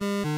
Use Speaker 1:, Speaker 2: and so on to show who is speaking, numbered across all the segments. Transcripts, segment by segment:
Speaker 1: you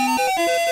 Speaker 1: Música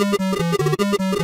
Speaker 1: Thank you.